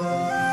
Música